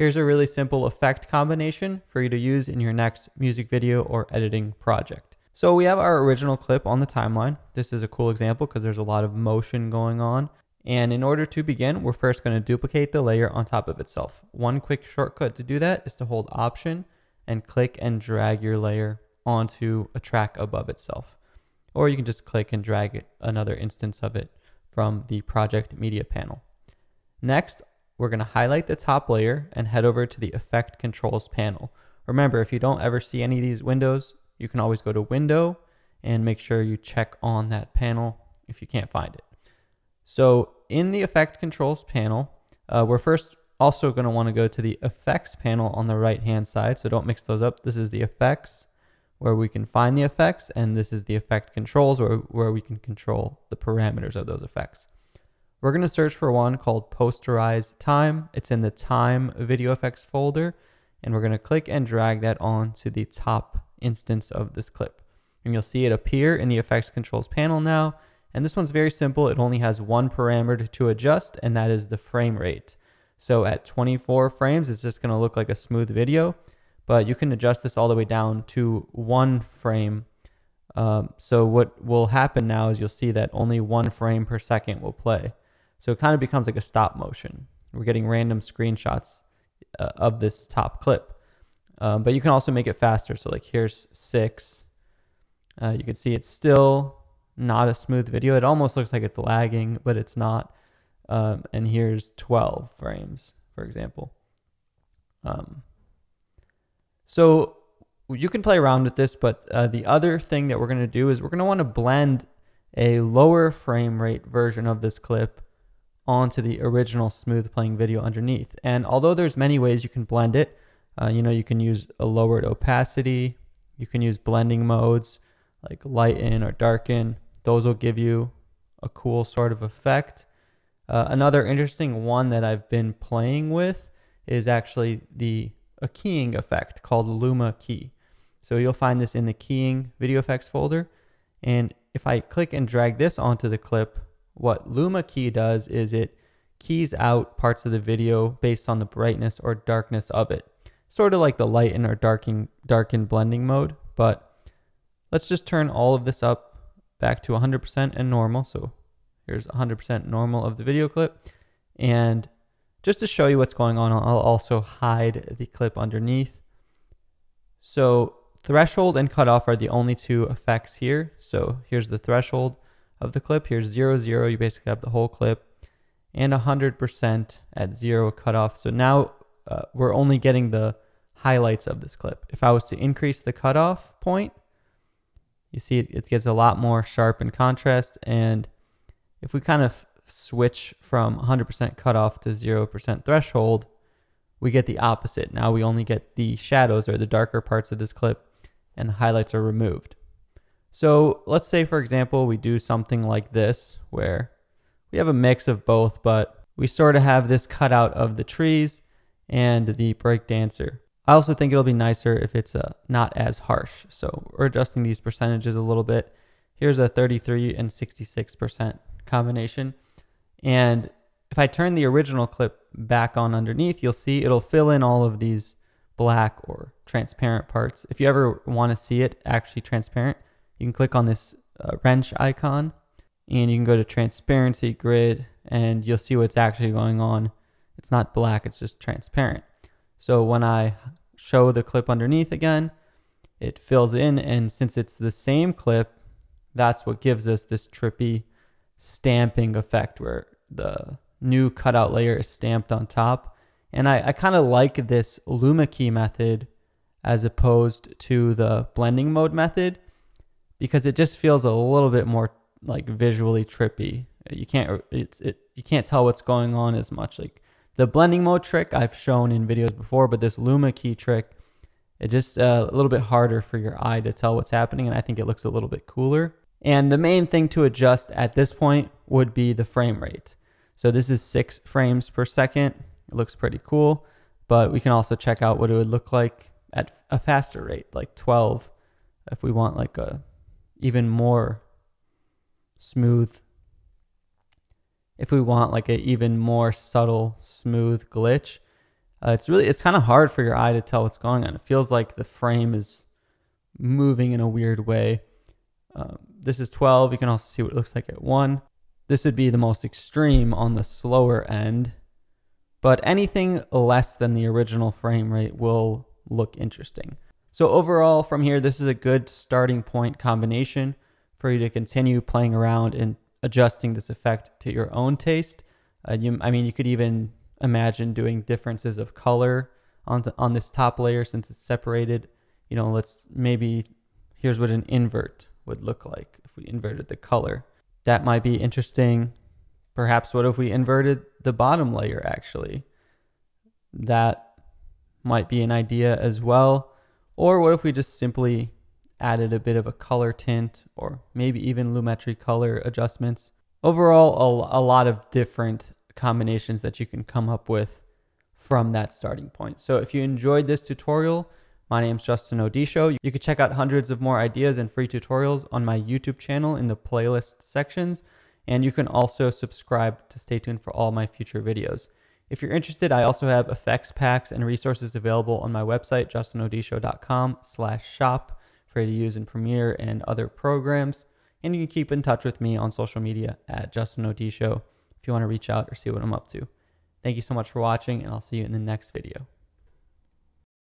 Here's a really simple effect combination for you to use in your next music video or editing project. So we have our original clip on the timeline. This is a cool example because there's a lot of motion going on. And in order to begin, we're first going to duplicate the layer on top of itself. One quick shortcut to do that is to hold Option and click and drag your layer onto a track above itself. Or you can just click and drag another instance of it from the project media panel. Next, we're going to highlight the top layer and head over to the effect controls panel. Remember, if you don't ever see any of these windows, you can always go to window and make sure you check on that panel if you can't find it. So in the effect controls panel, uh, we're first also going to want to go to the effects panel on the right hand side. So don't mix those up. This is the effects where we can find the effects, and this is the effect controls where, where we can control the parameters of those effects. We're going to search for one called posterize time. It's in the time video effects folder, and we're going to click and drag that on to the top instance of this clip. And you'll see it appear in the effects controls panel now. And this one's very simple. It only has one parameter to adjust, and that is the frame rate. So at 24 frames, it's just going to look like a smooth video but you can adjust this all the way down to one frame. Um, so what will happen now is you'll see that only one frame per second will play. So it kind of becomes like a stop motion. We're getting random screenshots uh, of this top clip. Um, but you can also make it faster. So like here's six. Uh, you can see it's still not a smooth video. It almost looks like it's lagging, but it's not. Um, and here's 12 frames, for example. Um, so you can play around with this, but uh, the other thing that we're going to do is we're going to want to blend a lower frame rate version of this clip onto the original smooth playing video underneath. And although there's many ways you can blend it, uh, you know, you can use a lowered opacity, you can use blending modes like lighten or darken. Those will give you a cool sort of effect. Uh, another interesting one that I've been playing with is actually the a keying effect called Luma Key. So you'll find this in the keying video effects folder. And if I click and drag this onto the clip, what Luma Key does is it keys out parts of the video based on the brightness or darkness of it. Sort of like the lighten or darken, darken blending mode, but let's just turn all of this up back to 100% and normal. So here's 100% normal of the video clip. And just to show you what's going on, I'll also hide the clip underneath. So threshold and cutoff are the only two effects here. So here's the threshold of the clip. Here's zero, zero. You basically have the whole clip and 100% at zero cutoff. So now uh, we're only getting the highlights of this clip. If I was to increase the cutoff point, you see it, it gets a lot more sharp in contrast. And if we kind of switch from 100% cutoff to 0% threshold, we get the opposite. Now we only get the shadows or the darker parts of this clip and the highlights are removed. So let's say, for example, we do something like this where we have a mix of both, but we sort of have this cutout of the trees and the break dancer. I also think it'll be nicer if it's uh, not as harsh. So we're adjusting these percentages a little bit. Here's a 33 and 66% combination. And if I turn the original clip back on underneath, you'll see it'll fill in all of these black or transparent parts. If you ever want to see it actually transparent, you can click on this uh, wrench icon and you can go to transparency grid and you'll see what's actually going on. It's not black, it's just transparent. So when I show the clip underneath again, it fills in and since it's the same clip, that's what gives us this trippy stamping effect where the new cutout layer is stamped on top. And I, I kind of like this Luma key method as opposed to the blending mode method because it just feels a little bit more like visually trippy. You can't it's it you can't tell what's going on as much. Like the blending mode trick I've shown in videos before, but this Luma key trick, it just uh, a little bit harder for your eye to tell what's happening, and I think it looks a little bit cooler. And the main thing to adjust at this point would be the frame rate. So this is six frames per second. It looks pretty cool, but we can also check out what it would look like at a faster rate, like 12, if we want like a even more smooth, if we want like an even more subtle, smooth glitch. Uh, it's really it's kind of hard for your eye to tell what's going on. It feels like the frame is moving in a weird way. Um, this is 12. You can also see what it looks like at 1. This would be the most extreme on the slower end, but anything less than the original frame rate will look interesting. So overall from here, this is a good starting point combination for you to continue playing around and adjusting this effect to your own taste. Uh, you, I mean, you could even imagine doing differences of color on, on this top layer since it's separated. You know, let's maybe, here's what an invert would look like if we inverted the color. That might be interesting. Perhaps what if we inverted the bottom layer actually? That might be an idea as well. Or what if we just simply added a bit of a color tint or maybe even Lumetri color adjustments? Overall, a, a lot of different combinations that you can come up with from that starting point. So if you enjoyed this tutorial, my name is Justin Odisho. You can check out hundreds of more ideas and free tutorials on my YouTube channel in the playlist sections. And you can also subscribe to stay tuned for all my future videos. If you're interested, I also have effects packs and resources available on my website, justinodisho.com slash shop for you to use in Premiere and other programs. And you can keep in touch with me on social media at Justin Odisho if you want to reach out or see what I'm up to. Thank you so much for watching, and I'll see you in the next video.